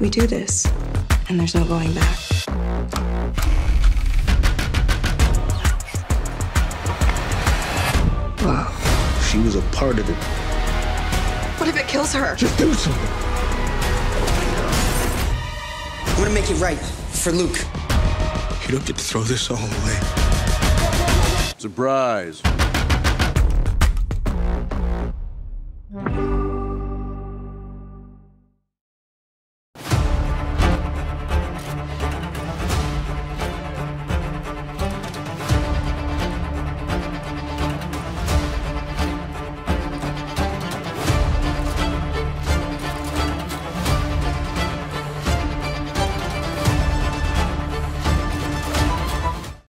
We do this, and there's no going back. Wow. She was a part of it. What if it kills her? Just do something. I'm gonna make it right for Luke. You don't get to throw this all away. Surprise.